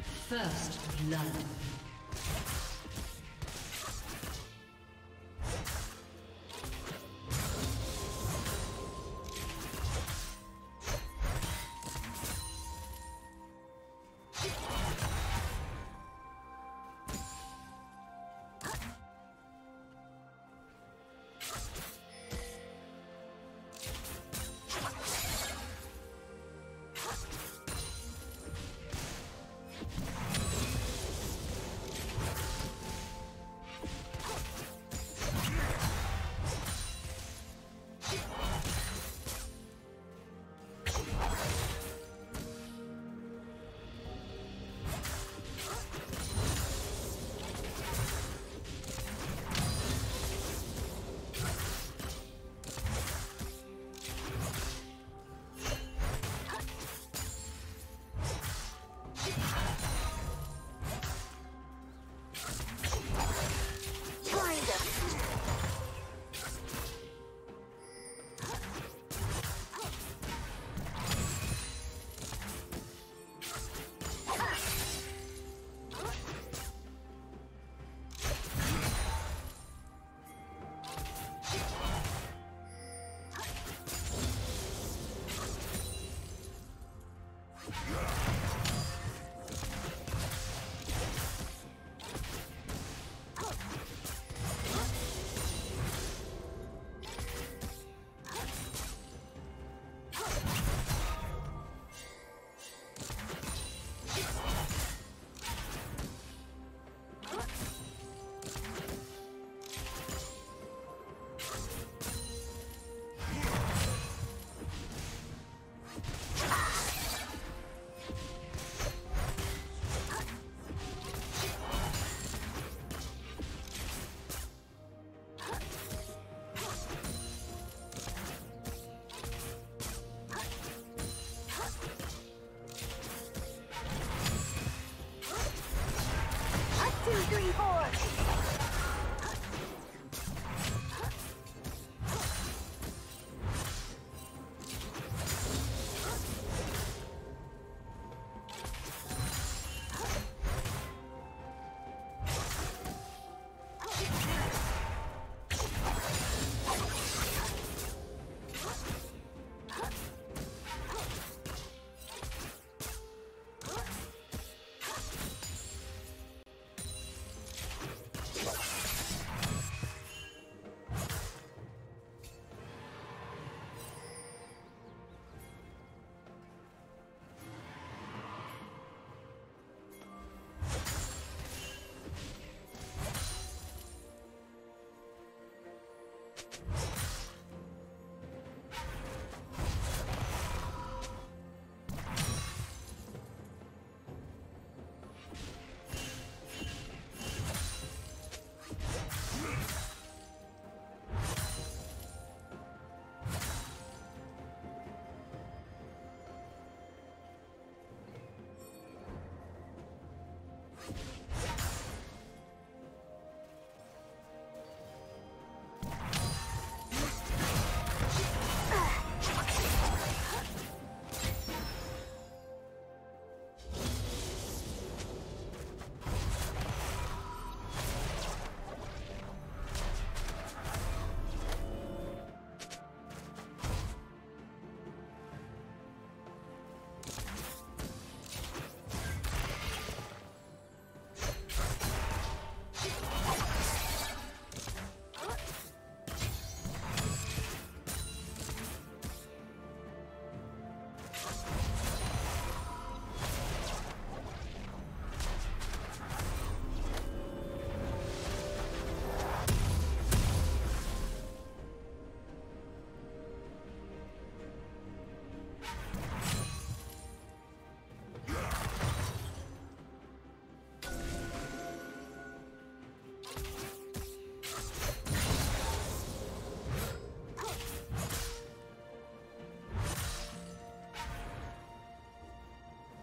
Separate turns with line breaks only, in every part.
First blood. two, three, four.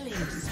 Killing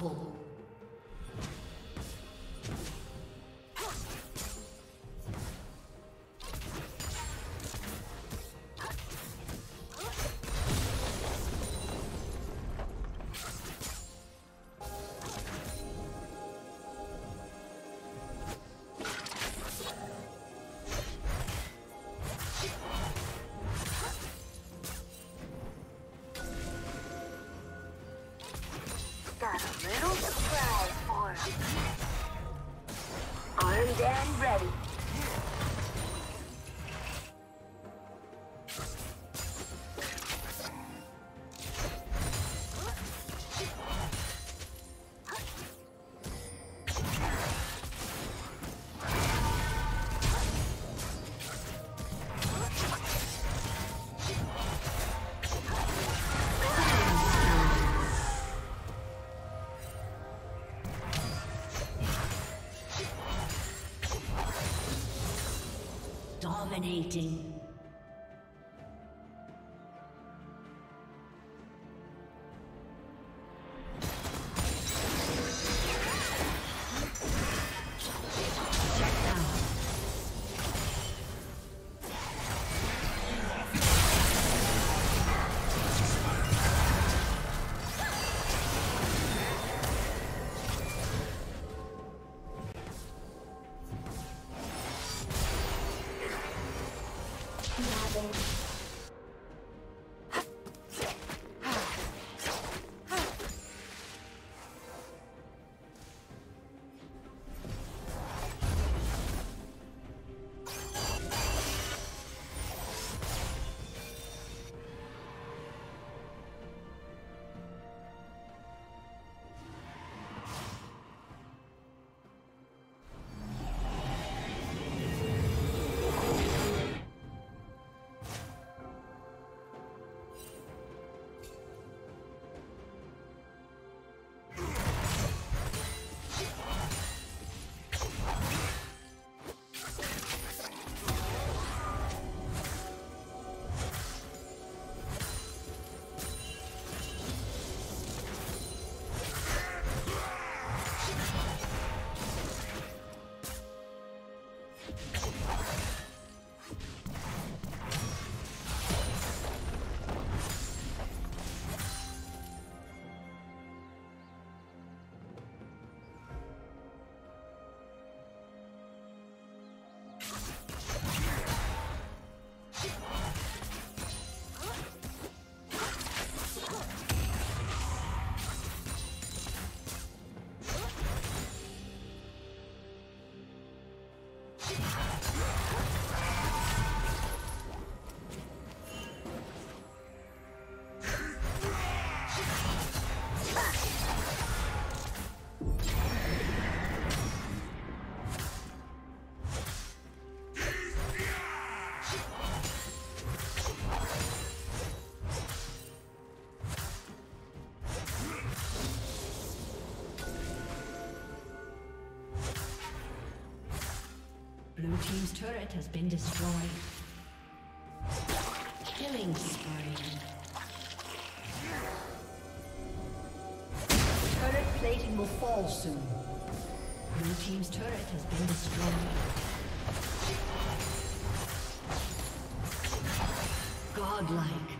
Unstoppable.
A little surprise for him. Armed and ready.
Turret has been destroyed. Killing spree. Turret plating will fall soon. Blue Team's turret has been destroyed. Godlike.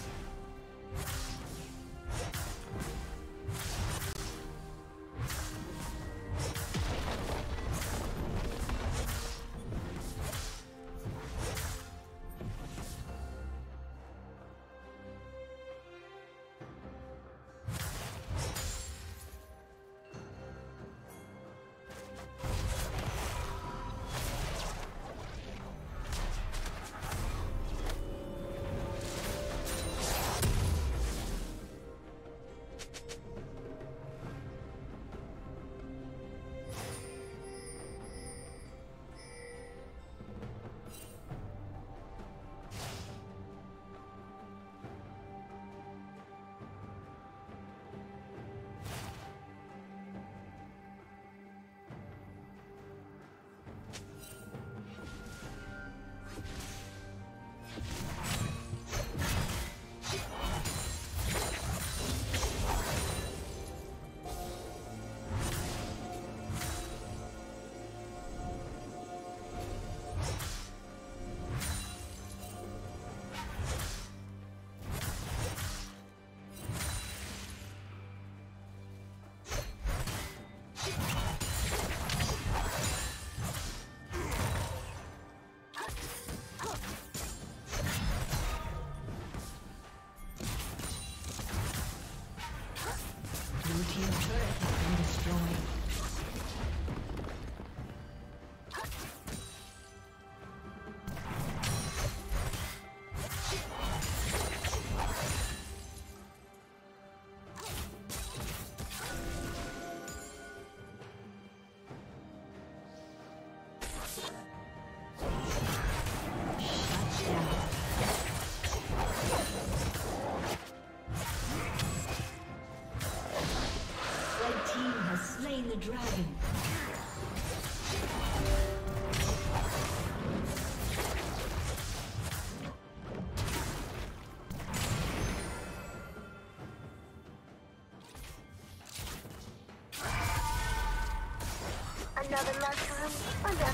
another mushroom, another.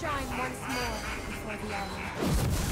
Shine
once more before the end.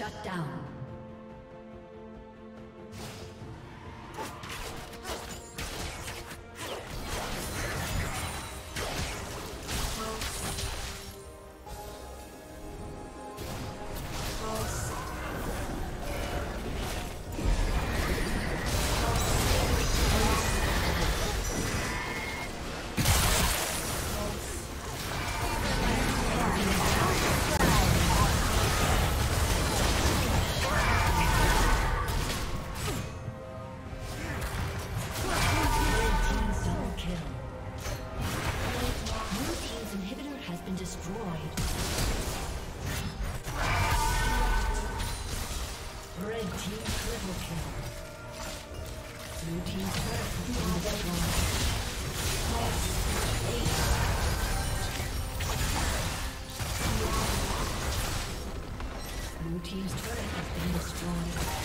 Shut down. Destroyed.